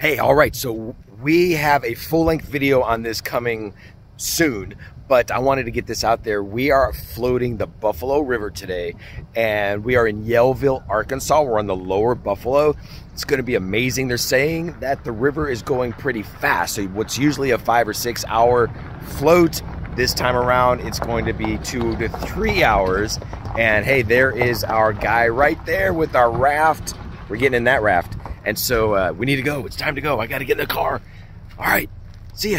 Hey, all right. So we have a full length video on this coming soon, but I wanted to get this out there. We are floating the Buffalo River today, and we are in Yellville, Arkansas. We're on the lower Buffalo. It's going to be amazing. They're saying that the river is going pretty fast. So, what's usually a five or six hour float, this time around, it's going to be two to three hours. And hey, there is our guy right there with our raft. We're getting in that raft. And so uh, we need to go. It's time to go. I got to get in the car. All right. See ya.